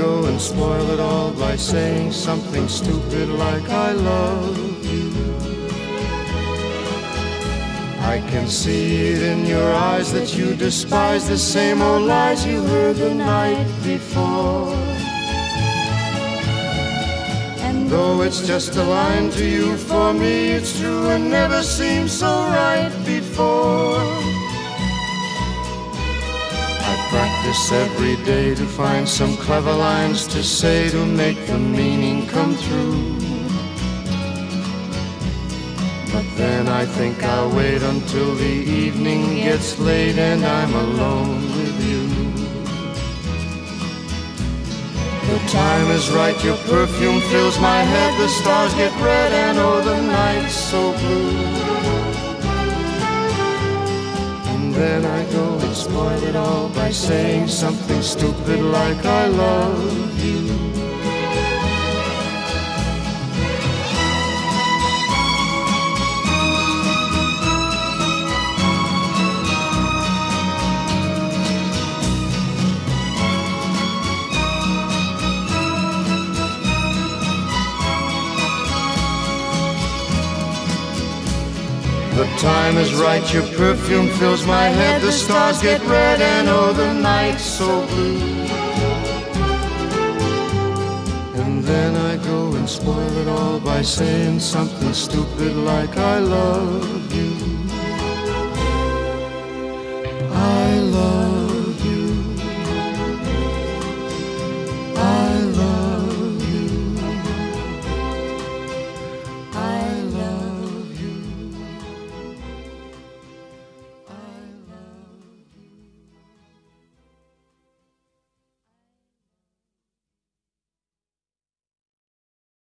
Go and spoil it all by saying something stupid like I love you. I can see it in your eyes that you despise the same old lies you heard the night before. And though it's just a line to you, for me it's true and never seemed so right before. Practice every day to find some clever lines to say to make the meaning come through. But then I think I'll wait until the evening gets late and I'm alone with you. The time is right, your perfume fills my head, the stars get red, and oh, the night's so blue. And then I go spoil it all by saying something stupid like I love you. The time is right, your perfume fills my head, the stars get red, and oh, the night's so blue. And then I go and spoil it all by saying something stupid like I love you.